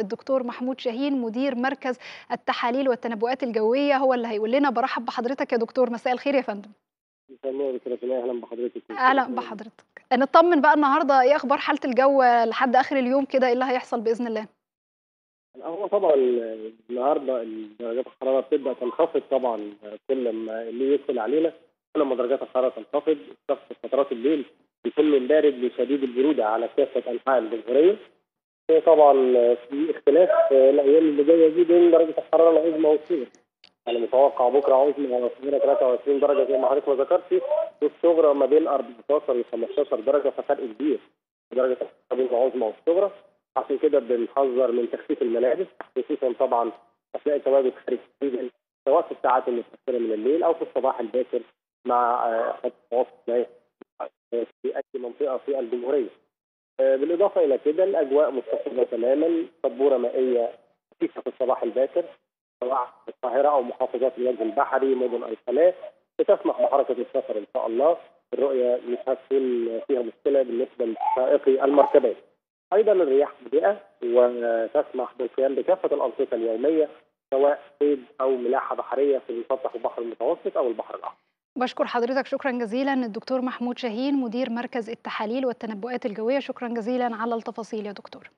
الدكتور محمود شاهين مدير مركز التحاليل والتنبؤات الجوية هو اللي هيقول لنا. برحب بحضرتك يا دكتور. مساء الخير يا فندم. مساء النور أهلا بحضرتك. أهلا بحضرتك. نطمن بقى النهارده إيه أخبار حالة الجو لحد آخر اليوم كده؟ إيه اللي هيحصل بإذن الله؟ هو طبعا النهارده درجات الحرارة بتبدأ تنخفض طبعا كل ما الليل يدخل علينا. كل ما درجات الحرارة تنخفض في فترات الليل يكون من بارد لشديد البرودة على كافة أنحاء الجمهورية. طبعا في اختلاف الأيام اللي جاية دي بين درجة الحرارة العظمى والصغرى. يعني متوقع بكرة عظمى على القاهره 23 درجة زي ما حضرتك ما ذكرتي والصغرى ما بين 14 ل 15 درجة ففرق كبير. درجة الحرارة بين العظمى والصغرى. عشان كده بنحذر من تخفيف الملابس خصوصا طبعا أثناء التواجد خارج السجن سواء في الساعات المتأخرة من الليل أو في الصباح الباكر مع خط متوسط في أي منطقة في الجمهورية. بالإضافة إلى كده الأجواء مستقرة تماما سبوره مائية خفيفه في الصباح الباكر سواء في القاهرة أو محافظات الوجه البحري مدن القناه بتسمح بحركة السفر إن شاء الله الرؤية مش هتكون فيها مشكلة بالنسبة لسائقي المركبات. أيضا الرياح هادئه وتسمح بالقيام بكافة الأنشطة اليومية سواء صيد أو ملاحة بحرية في مسطح البحر المتوسط أو البحر الأحمر. بشكر حضرتك شكرا جزيلا. الدكتور محمود شاهين مدير مركز التحاليل والتنبؤات الجوية شكرا جزيلا على التفاصيل يا دكتور.